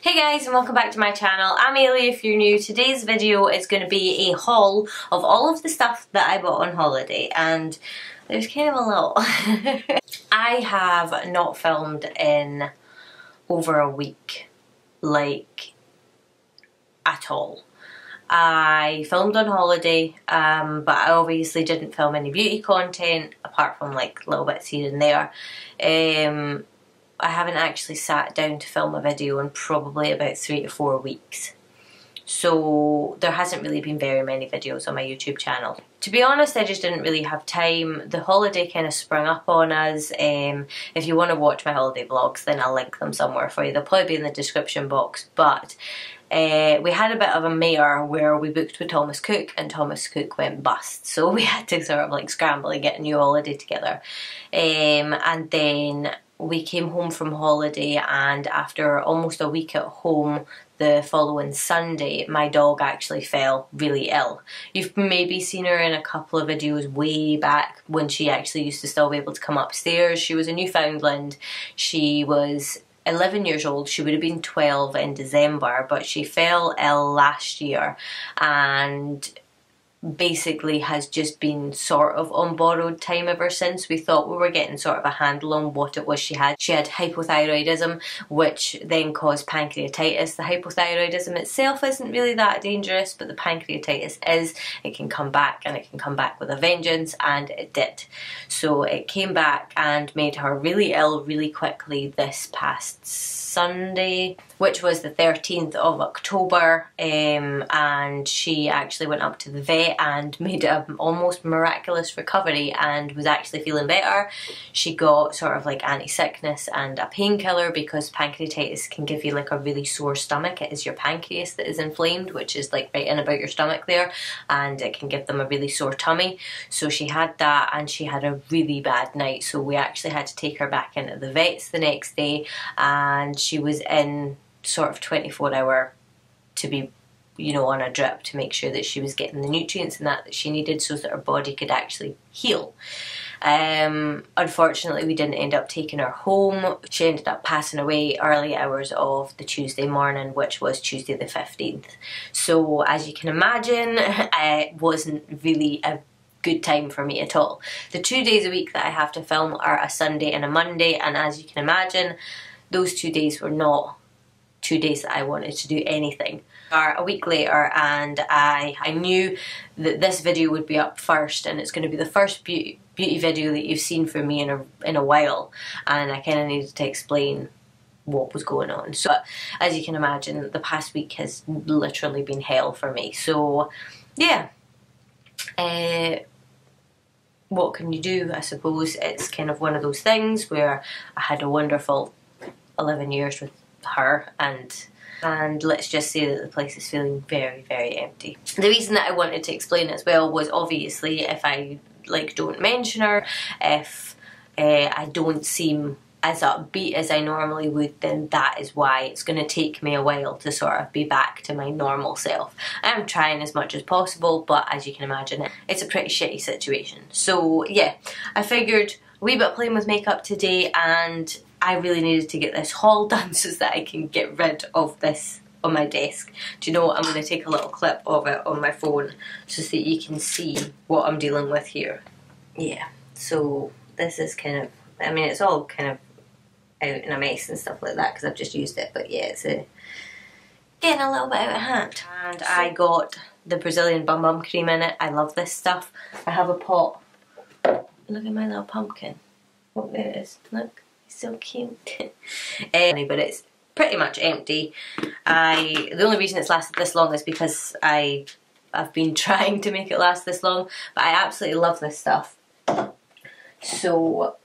Hey guys and welcome back to my channel. I'm Aylie if you're new. Today's video is going to be a haul of all of the stuff that I bought on holiday and there's kind of a lot. I have not filmed in over a week, like at all. I filmed on holiday, um, but I obviously didn't film any beauty content apart from like little bits here and there. Um, I haven't actually sat down to film a video in probably about three to four weeks. So there hasn't really been very many videos on my YouTube channel. To be honest, I just didn't really have time. The holiday kind of sprung up on us. Um, if you want to watch my holiday vlogs, then I'll link them somewhere for you. They'll probably be in the description box. But uh, we had a bit of a mare where we booked with Thomas Cook and Thomas Cook went bust. So we had to sort of like scramble and get a new holiday together. Um, and then we came home from holiday and after almost a week at home the following Sunday, my dog actually fell really ill. You've maybe seen her in a couple of videos way back when she actually used to still be able to come upstairs. She was a Newfoundland. She was 11 years old. She would have been 12 in December, but she fell ill last year and basically has just been sort of on borrowed time ever since. We thought we were getting sort of a handle on what it was she had. She had hypothyroidism, which then caused pancreatitis. The hypothyroidism itself isn't really that dangerous, but the pancreatitis is. It can come back and it can come back with a vengeance, and it did. So it came back and made her really ill really quickly this past Sunday, which was the 13th of October, um, and she actually went up to the vet and made an almost miraculous recovery and was actually feeling better. She got sort of like anti-sickness and a painkiller because pancreatitis can give you like a really sore stomach. It is your pancreas that is inflamed, which is like right in about your stomach there, and it can give them a really sore tummy. So she had that and she had a really bad night. So we actually had to take her back into the vets the next day and she was in sort of 24 hour to be you know on a drip to make sure that she was getting the nutrients and that that she needed so that her body could actually heal. Um, unfortunately we didn't end up taking her home. She ended up passing away early hours of the Tuesday morning which was Tuesday the 15th so as you can imagine it wasn't really a good time for me at all. The two days a week that I have to film are a Sunday and a Monday and as you can imagine those two days were not two days that I wanted to do anything. Or a week later and I, I knew that this video would be up first and it's going to be the first beauty, beauty video that you've seen from me in a, in a while and I kind of needed to explain what was going on. So as you can imagine the past week has literally been hell for me. So yeah. Uh, what can you do? I suppose it's kind of one of those things where I had a wonderful 11 years with her and and let's just say that the place is feeling very very empty. The reason that I wanted to explain as well was obviously if I like don't mention her, if uh, I don't seem as upbeat as I normally would, then that is why it's going to take me a while to sort of be back to my normal self. I am trying as much as possible, but as you can imagine, it's a pretty shitty situation. So yeah, I figured a wee bit playing with makeup today and I really needed to get this haul done so that I can get rid of this on my desk. Do you know what? I'm going to take a little clip of it on my phone so that you can see what I'm dealing with here. Yeah, so this is kind of, I mean it's all kind of out in a mess and stuff like that because I've just used it, but yeah, it's a, getting a little bit out of hand. And I got the Brazilian Bum Bum Cream in it. I love this stuff. I have a pot. Look at my little pumpkin. Oh, there it is. Look so cute. but it's pretty much empty. I the only reason it's lasted this long is because I I've been trying to make it last this long, but I absolutely love this stuff. So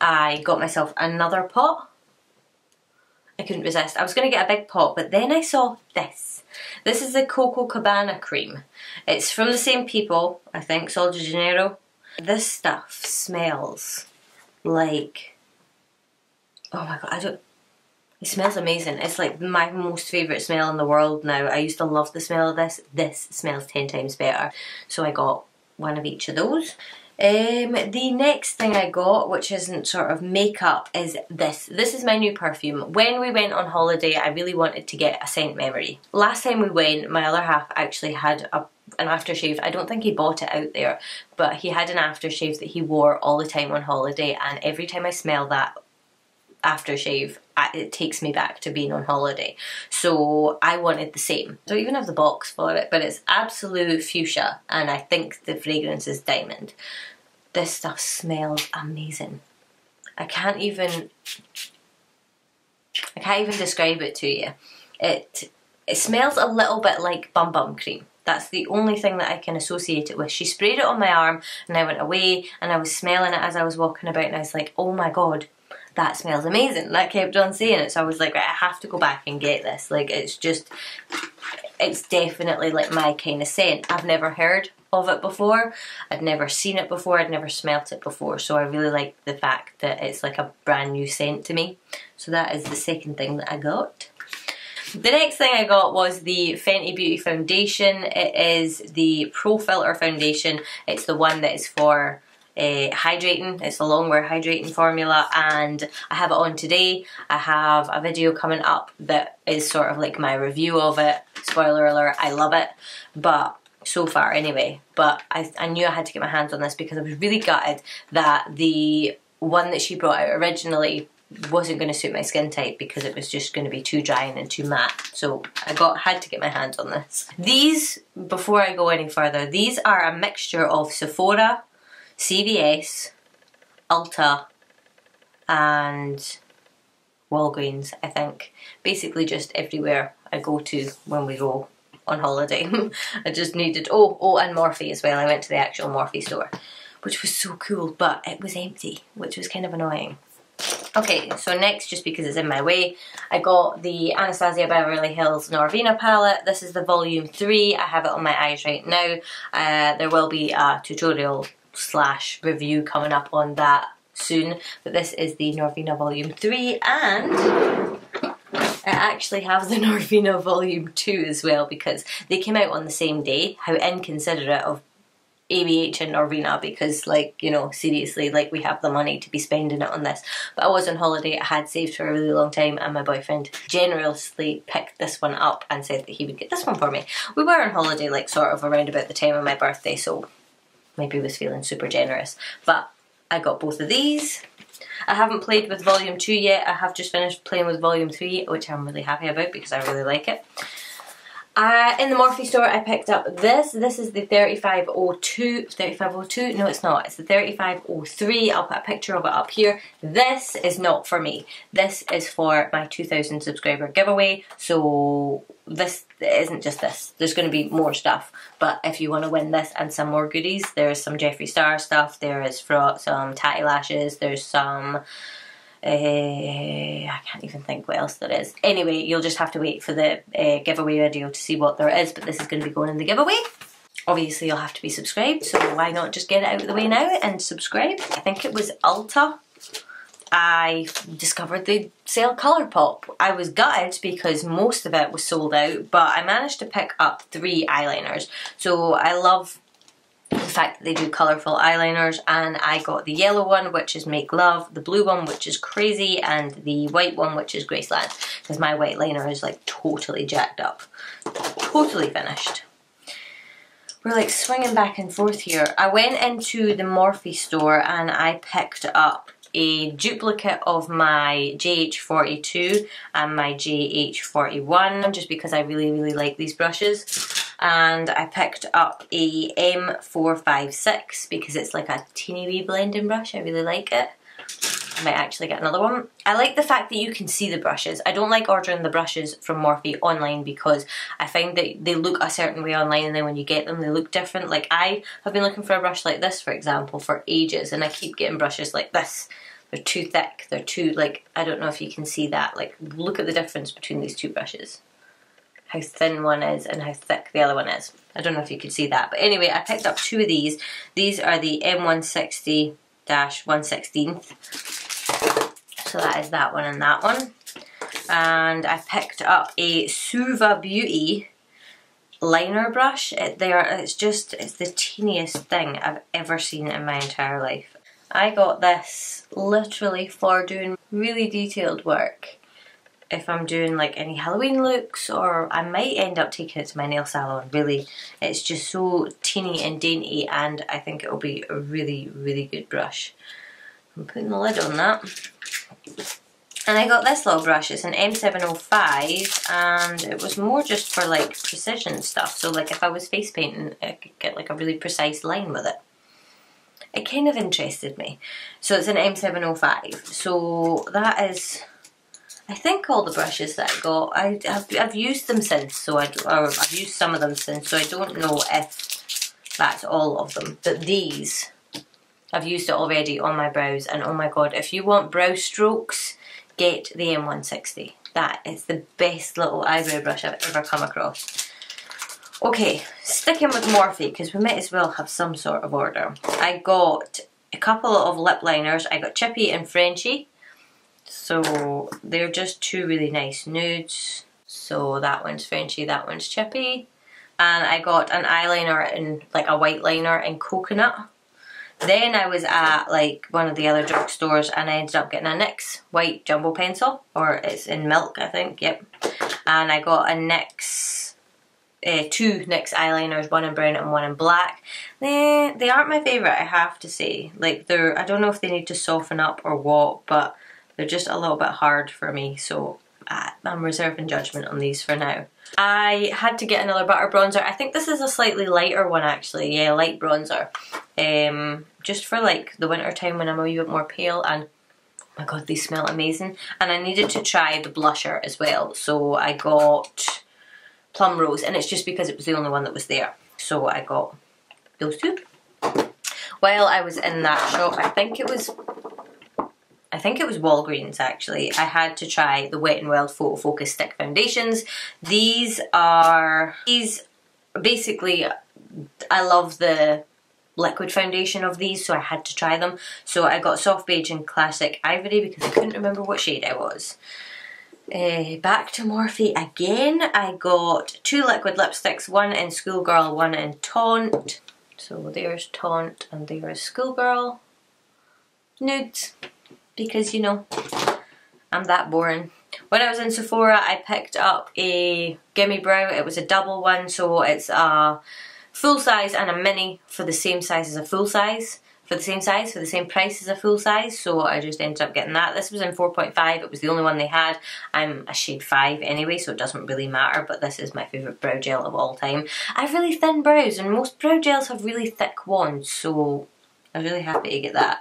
I got myself another pot. I couldn't resist. I was going to get a big pot, but then I saw this. This is the Coco Cabana cream. It's from the same people, I think, Sol de Janeiro. This stuff smells like oh my god, I don't, it smells amazing. It's like my most favourite smell in the world now. I used to love the smell of this. This smells 10 times better. So I got one of each of those. Um, the next thing I got, which isn't sort of makeup, is this. This is my new perfume. When we went on holiday, I really wanted to get a scent memory. Last time we went, my other half actually had a an aftershave. I don't think he bought it out there, but he had an aftershave that he wore all the time on holiday and every time I smell that aftershave, it takes me back to being on holiday. So I wanted the same. Don't even have the box for it, but it's Absolute Fuchsia and I think the fragrance is Diamond. This stuff smells amazing. I can't even I can't even describe it to you. It it smells a little bit like bum bum cream. That's the only thing that I can associate it with. She sprayed it on my arm and I went away and I was smelling it as I was walking about and I was like, oh my god, that smells amazing. I kept on saying it. So I was like, right, I have to go back and get this. Like, it's just, it's definitely like my kind of scent. I've never heard of it before. I'd never seen it before. I'd never smelt it before. So I really like the fact that it's like a brand new scent to me. So that is the second thing that I got. The next thing I got was the Fenty Beauty Foundation. It is the Pro Filter Foundation. It's the one that is for uh, hydrating. It's the longwear hydrating formula and I have it on today. I have a video coming up that is sort of like my review of it. Spoiler alert, I love it. But so far anyway. But I, I knew I had to get my hands on this because I was really gutted that the one that she brought out originally wasn't going to suit my skin type because it was just going to be too dry and too matte. So I got had to get my hands on this. These, before I go any further, these are a mixture of Sephora, CVS, Ulta, and Walgreens, I think. Basically just everywhere I go to when we go on holiday. I just needed, oh, oh, and Morphe as well. I went to the actual Morphe store, which was so cool, but it was empty, which was kind of annoying. Okay, so next, just because it's in my way, I got the Anastasia Beverly Hills Norvina palette. This is the volume 3. I have it on my eyes right now. Uh, there will be a tutorial slash review coming up on that soon. But this is the Norvina volume 3 and I actually have the Norvina volume 2 as well because they came out on the same day. How inconsiderate of ABH and Norvina because like, you know, seriously, like we have the money to be spending it on this. But I was on holiday, I had saved for a really long time and my boyfriend generously picked this one up and said that he would get this one for me. We were on holiday like sort of around about the time of my birthday so maybe was feeling super generous. But I got both of these. I haven't played with volume 2 yet, I have just finished playing with volume 3 which I'm really happy about because I really like it. Uh, in the Morphe store I picked up this. This is the 3502. 3502? No it's not. It's the 3503. I'll put a picture of it up here. This is not for me. This is for my 2000 subscriber giveaway. So this isn't just this. There's going to be more stuff. But if you want to win this and some more goodies, there's some Jeffree Star stuff. There is some Tatty Lashes. There's some uh, I can't even think what else there is. Anyway, you'll just have to wait for the uh, giveaway video to see what there is, but this is going to be going in the giveaway. Obviously, you'll have to be subscribed, so why not just get it out of the way now and subscribe? I think it was Ulta. I discovered they sell Colourpop. I was gutted because most of it was sold out, but I managed to pick up three eyeliners. So I love the fact that they do colourful eyeliners and I got the yellow one which is Make Love, the blue one which is Crazy and the white one which is Graceland because my white liner is like totally jacked up. Totally finished. We're like swinging back and forth here. I went into the Morphe store and I picked up a duplicate of my JH42 and my JH41 just because I really really like these brushes and I picked up a M456 because it's like a teeny wee blending brush. I really like it. I might actually get another one. I like the fact that you can see the brushes. I don't like ordering the brushes from Morphe online because I find that they look a certain way online and then when you get them they look different. Like I have been looking for a brush like this for example for ages and I keep getting brushes like this. They're too thick, they're too like, I don't know if you can see that. Like look at the difference between these two brushes how thin one is and how thick the other one is. I don't know if you could see that. But anyway, I picked up two of these. These are the M160-116th. So that is that one and that one. And I picked up a Suva Beauty liner brush. It, they are, it's just, it's the teeniest thing I've ever seen in my entire life. I got this literally for doing really detailed work if I'm doing like any Halloween looks or I might end up taking it to my nail salon really. It's just so teeny and dainty and I think it will be a really really good brush. I'm putting the lid on that. And I got this little brush. It's an M705 and it was more just for like precision stuff. So like if I was face painting I could get like a really precise line with it. It kind of interested me. So it's an M705. So that is I think all the brushes that I got, I, have I've used them since, so I, or I've used some of them since, so I don't know if that's all of them. But these, I've used it already on my brows, and oh my god, if you want brow strokes, get the M160. That is the best little eyebrow brush I've ever come across. Okay, sticking with Morphe, because we might as well have some sort of order. I got a couple of lip liners. I got Chippy and Frenchy. So they're just two really nice nudes. So that one's Frenchy, that one's Chippy. And I got an eyeliner in like a white liner in coconut. Then I was at like one of the other drugstores and I ended up getting a NYX white jumbo pencil. Or it's in milk I think, yep. And I got a NYX, uh, two NYX eyeliners, one in brown and one in black. They, they aren't my favourite I have to say. Like they're, I don't know if they need to soften up or what, but they're just a little bit hard for me, so uh, I'm reserving judgment on these for now. I had to get another butter bronzer. I think this is a slightly lighter one actually, yeah, light bronzer. Um, just for like the winter time when I'm a wee bit more pale and oh my god, these smell amazing. And I needed to try the blusher as well, so I got Plum Rose and it's just because it was the only one that was there. So I got those two. While I was in that shop, I think it was I think it was Walgreens actually, I had to try the Wet n Wild Photo Focus Stick Foundations. These are, these basically, I love the liquid foundation of these so I had to try them. So I got Soft Beige and Classic Ivory because I couldn't remember what shade I was. Uh, back to Morphe again. I got two liquid lipsticks, one in Schoolgirl, one in Taunt. So there's Taunt and there's Schoolgirl. Nudes because, you know, I'm that boring. When I was in Sephora, I picked up a Gimme Brow. It was a double one, so it's a full size and a mini for the same size as a full size. For the same size, for the same price as a full size, so I just ended up getting that. This was in 4.5, it was the only one they had. I'm a shade 5 anyway, so it doesn't really matter, but this is my favourite brow gel of all time. I have really thin brows, and most brow gels have really thick wands, so I'm really happy to get that.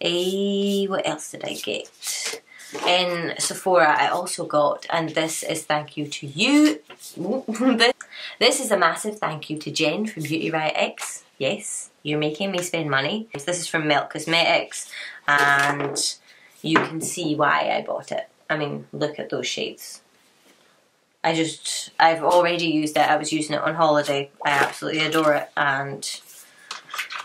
Eh, what else did I get? In Sephora I also got, and this is thank you to you. this, is a massive thank you to Jen from Beauty Riot X. Yes, you're making me spend money. This is from Melt Cosmetics and you can see why I bought it. I mean, look at those shades. I just, I've already used it. I was using it on holiday. I absolutely adore it and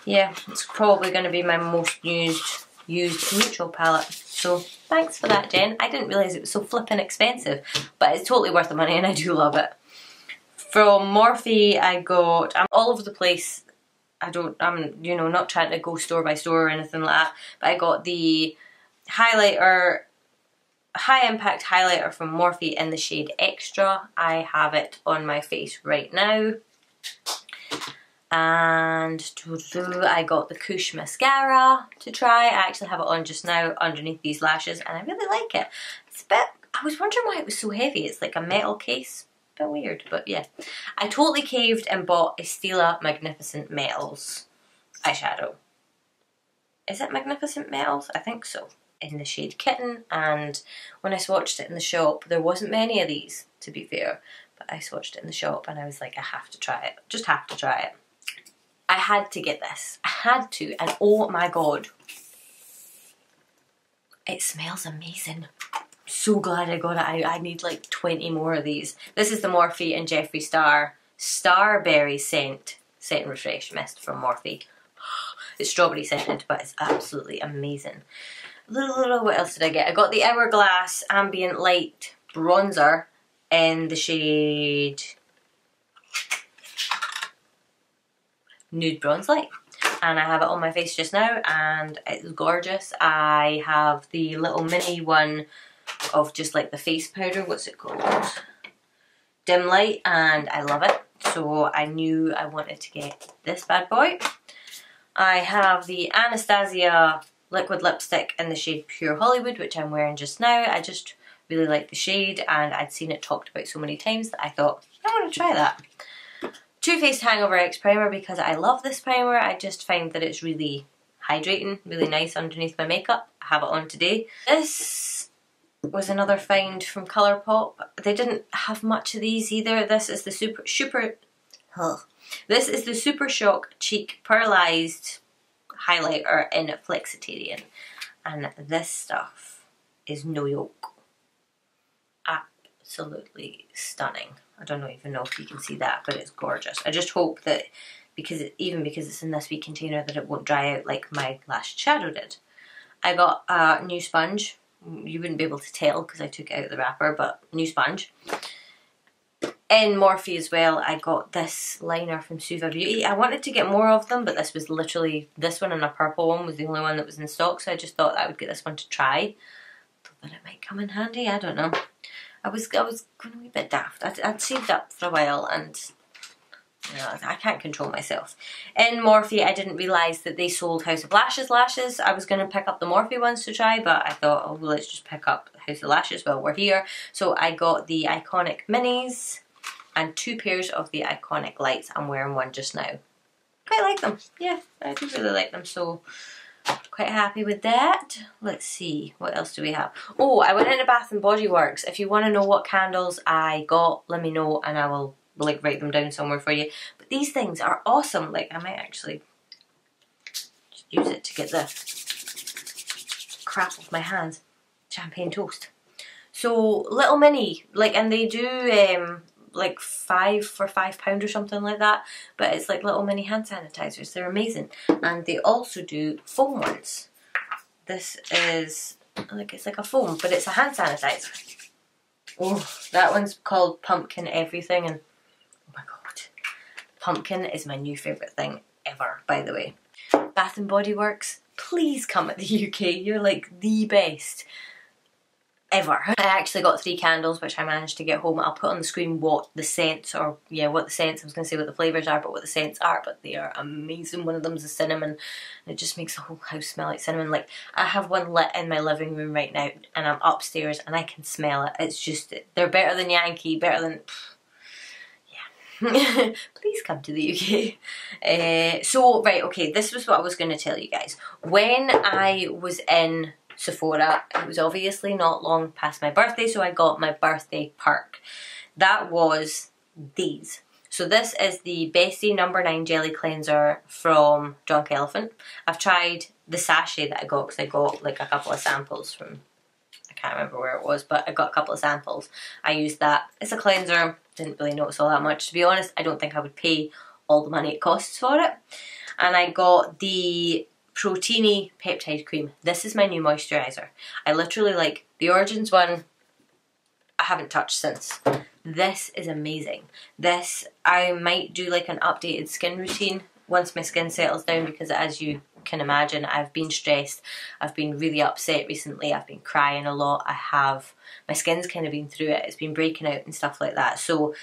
yeah, it's probably going to be my most used used neutral palette. So thanks for that, Jen. I didn't realise it was so flippin' expensive, but it's totally worth the money and I do love it. From Morphe, I got, I'm all over the place. I don't, I'm, you know, not trying to go store by store or anything like that, but I got the highlighter, high impact highlighter from Morphe in the shade Extra. I have it on my face right now and I got the Kush mascara to try. I actually have it on just now underneath these lashes and I really like it. It's a bit, I was wondering why it was so heavy. It's like a metal case. A bit weird, but yeah. I totally caved and bought a Stila Magnificent Metals eyeshadow. Is it Magnificent Metals? I think so. In the shade Kitten and when I swatched it in the shop there wasn't many of these to be fair but I swatched it in the shop and I was like I have to try it. Just have to try it. I had to get this. I had to, and oh my god. It smells amazing. so glad I got it. I, I need like 20 more of these. This is the Morphe and Jeffree Star Starberry Scent Set and Refresh Mist from Morphe. It's strawberry scented, but it's absolutely amazing. What else did I get? I got the Hourglass Ambient Light Bronzer in the shade Nude Bronze Light. And I have it on my face just now and it's gorgeous. I have the little mini one of just like the face powder, what's it called? Dim Light and I love it. So I knew I wanted to get this bad boy. I have the Anastasia liquid lipstick in the shade Pure Hollywood, which I'm wearing just now. I just really like the shade and I'd seen it talked about so many times that I thought, I want to try that. Too Faced Hangover X Primer because I love this primer. I just find that it's really hydrating, really nice underneath my makeup. I have it on today. This was another find from Colourpop. They didn't have much of these either. This is the super, super. This is the Super Shock Cheek Pearlized Highlighter in Flexitarian. And this stuff is no yoke. Absolutely stunning. I don't even know if you can see that, but it's gorgeous. I just hope that, because it, even because it's in this wee container, that it won't dry out like my last shadow did. I got a new sponge. You wouldn't be able to tell because I took it out of the wrapper, but new sponge. In Morphe as well, I got this liner from Suva Beauty. I wanted to get more of them, but this was literally, this one and a purple one was the only one that was in stock, so I just thought I would get this one to try. Thought that it might come in handy, I don't know. I was I was going a bit daft. I'd, I'd saved up for a while and you know, I can't control myself. In Morphe, I didn't realise that they sold House of Lashes lashes. I was going to pick up the Morphe ones to try, but I thought, oh, well, let's just pick up House of Lashes while we're here. So I got the Iconic Minis and two pairs of the Iconic Lights. I'm wearing one just now. Quite like them. Yeah, I do really like them. So Quite happy with that. Let's see, what else do we have? Oh, I went into Bath and Body Works. If you want to know what candles I got, let me know and I will like write them down somewhere for you. But these things are awesome. Like I might actually use it to get the crap off my hands. Champagne toast. So little mini, like, and they do um, like five for five pound or something like that. But it's like little mini hand sanitizers. They're amazing. And they also do foam ones. This is like it's like a foam, but it's a hand sanitizer. Oh, that one's called Pumpkin Everything and oh my god. Pumpkin is my new favourite thing ever, by the way. Bath and Body Works, please come at the UK. You're like the best ever. I actually got three candles which I managed to get home. I'll put on the screen what the scents or yeah what the scents, I was going to say what the flavours are but what the scents are but they are amazing. One of them is a cinnamon and it just makes the whole house smell like cinnamon. Like I have one lit in my living room right now and I'm upstairs and I can smell it. It's just, they're better than Yankee, better than... yeah. please come to the UK. Uh, so, right, okay, this was what I was going to tell you guys. When I was in Sephora. It was obviously not long past my birthday, so I got my birthday perk. That was these. So this is the Beste number 9 Jelly Cleanser from Drunk Elephant. I've tried the sachet that I got because I got like a couple of samples from, I can't remember where it was, but I got a couple of samples. I used that. It's a cleanser, didn't really notice all that much. To be honest, I don't think I would pay all the money it costs for it. And I got the Protini Peptide Cream. This is my new moisturiser. I literally like the Origins one, I haven't touched since. This is amazing. This, I might do like an updated skin routine once my skin settles down because as you can imagine, I've been stressed. I've been really upset recently. I've been crying a lot. I have, my skin's kind of been through it. It's been breaking out and stuff like that. So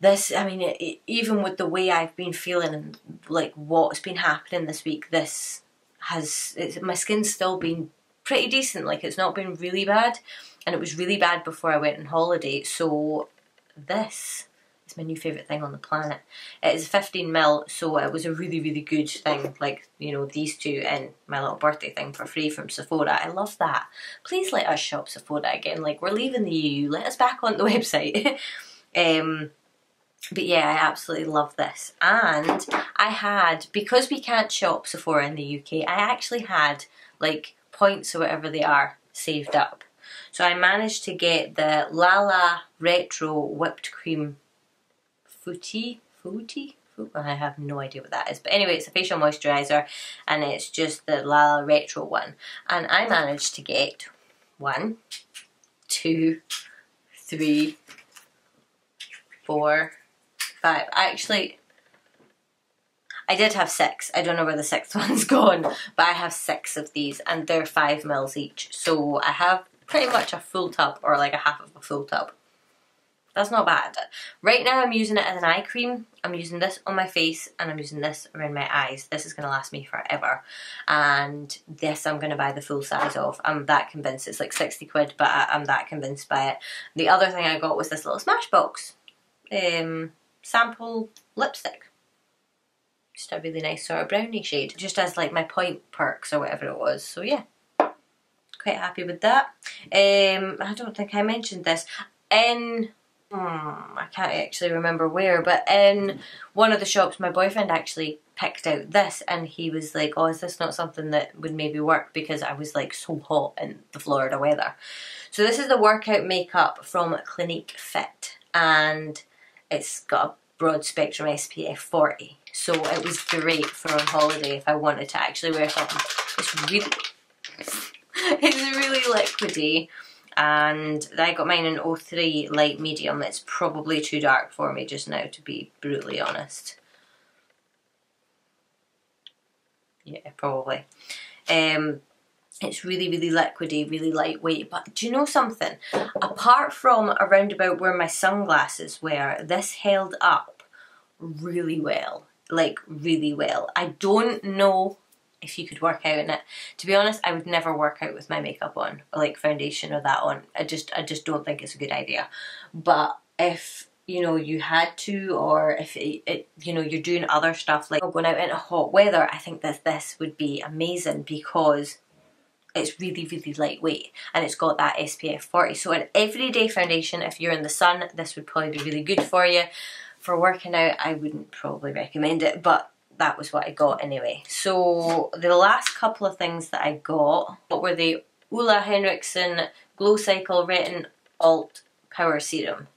this, I mean, it, even with the way I've been feeling and like what's been happening this week, this has, my skin's still been pretty decent. Like it's not been really bad and it was really bad before I went on holiday. So this is my new favourite thing on the planet. It is 15 mil, so it was a really, really good thing. Like, you know, these two and my little birthday thing for free from Sephora. I love that. Please let us shop Sephora again. Like, we're leaving the EU. Let us back on the website. um, but yeah, I absolutely love this. And I had, because we can't shop Sephora in the UK, I actually had like points or whatever they are saved up. So I managed to get the Lala Retro Whipped Cream Footy, Footy? I have no idea what that is. But anyway, it's a facial moisturiser and it's just the Lala Retro one. And I managed to get one, two, three, four, five. I Actually, I did have six. I don't know where the sixth one's gone, but I have six of these and they're five mils each. So I have pretty much a full tub or like a half of a full tub. That's not bad. Right now I'm using it as an eye cream. I'm using this on my face and I'm using this around my eyes. This is going to last me forever. And this I'm going to buy the full size of. I'm that convinced. It's like 60 quid, but I, am that convinced by it. The other thing I got was this little Smashbox um, sample lipstick. Just a really nice sort of brownie shade. Just as like my point perks or whatever it was. So yeah quite happy with that. Um, I don't think I mentioned this. In Hmm, I can't actually remember where, but in one of the shops, my boyfriend actually picked out this and he was like, oh, is this not something that would maybe work because I was like so hot in the Florida weather. So this is the workout makeup from Clinique Fit and it's got a broad spectrum SPF 40. So it was great for on holiday if I wanted to actually wear something. It's really, it's really liquidy and I got mine in 03 light medium. It's probably too dark for me just now to be brutally honest. Yeah, probably. Um, it's really, really liquidy, really lightweight. But do you know something? Apart from around about where my sunglasses were, this held up really well. Like, really well. I don't know if you could work out in it. To be honest, I would never work out with my makeup on, or like foundation or that on. I just I just don't think it's a good idea. But if you know you had to, or if it, it you know you're doing other stuff like going out into hot weather, I think that this would be amazing because it's really really lightweight and it's got that SPF 40 so an everyday foundation if you're in the sun this would probably be really good for you for working out I wouldn't probably recommend it but that was what I got anyway. So the last couple of things that I got what were the Ole Henriksen Glow Cycle Retin Alt Power Serum.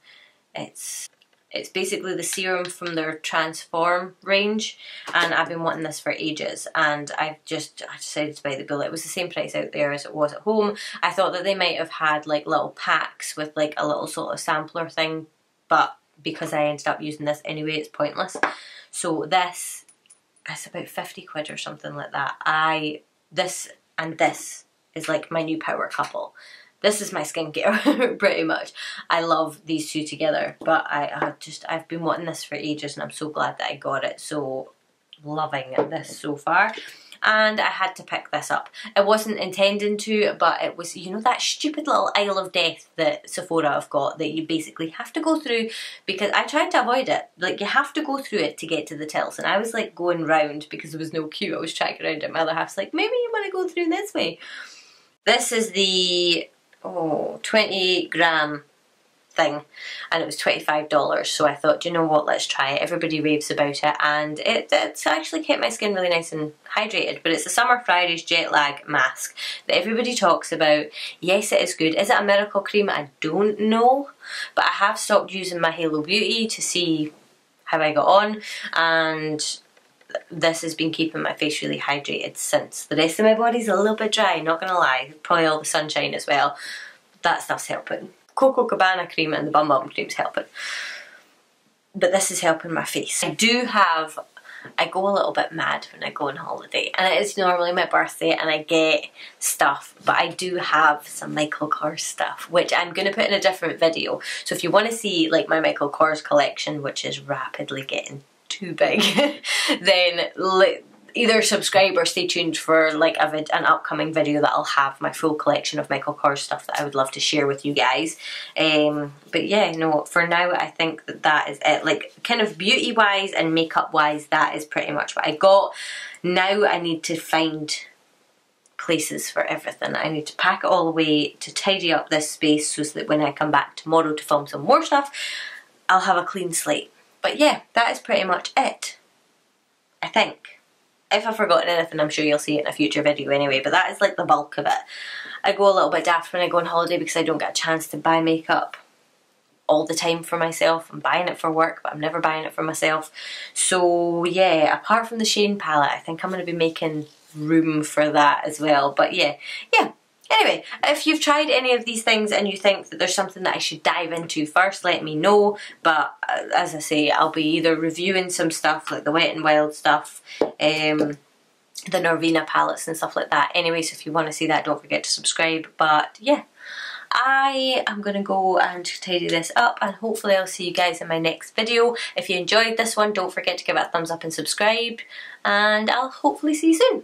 It's it's basically the serum from their Transform range and I've been wanting this for ages and I've just I decided to buy the bullet. It was the same price out there as it was at home. I thought that they might have had like little packs with like a little sort of sampler thing but because I ended up using this anyway it's pointless. So this it's about 50 quid or something like that. I, this and this is like my new power couple. This is my skincare, pretty much. I love these two together, but I, I just, I've been wanting this for ages and I'm so glad that I got it. So loving this so far and I had to pick this up. I wasn't intending to, but it was, you know, that stupid little aisle of Death that Sephora have got that you basically have to go through because I tried to avoid it. Like, you have to go through it to get to the tills, and I was like going round because there was no queue. I was checking around at my other half's like, maybe you want to go through this way. This is the, oh, 28 gram thing and it was $25 so I thought you know what? Let's try it. Everybody raves about it and it, it's actually kept my skin really nice and hydrated but it's the Summer Fridays jet lag mask that everybody talks about. Yes it is good. Is it a miracle cream? I don't know but I have stopped using my Halo Beauty to see how I got on and this has been keeping my face really hydrated since. The rest of my body's a little bit dry, not gonna lie. Probably all the sunshine as well. That stuff's helping. Coco Cabana cream and the Bum Bum cream's helping. But this is helping my face. I do have, I go a little bit mad when I go on holiday and it is normally my birthday and I get stuff but I do have some Michael Kors stuff which I'm going to put in a different video. So if you want to see like my Michael Kors collection which is rapidly getting too big then either subscribe or stay tuned for like an upcoming video that I'll have my full collection of Michael Kors stuff that I would love to share with you guys. Um, but yeah, no, for now I think that that is it. Like kind of beauty wise and makeup wise, that is pretty much what I got. Now I need to find places for everything. I need to pack it all away to tidy up this space so that when I come back tomorrow to film some more stuff, I'll have a clean slate. But yeah, that is pretty much it. I think if I've forgotten anything, I'm sure you'll see it in a future video anyway, but that is like the bulk of it. I go a little bit daft when I go on holiday because I don't get a chance to buy makeup all the time for myself. I'm buying it for work, but I'm never buying it for myself. So yeah, apart from the Shane palette, I think I'm going to be making room for that as well. But yeah, yeah, Anyway, if you've tried any of these things and you think that there's something that I should dive into first, let me know. But uh, as I say, I'll be either reviewing some stuff like the Wet n Wild stuff, um, the Norvina palettes and stuff like that. Anyway, so if you want to see that, don't forget to subscribe. But yeah, I am going to go and tidy this up and hopefully I'll see you guys in my next video. If you enjoyed this one, don't forget to give it a thumbs up and subscribe and I'll hopefully see you soon.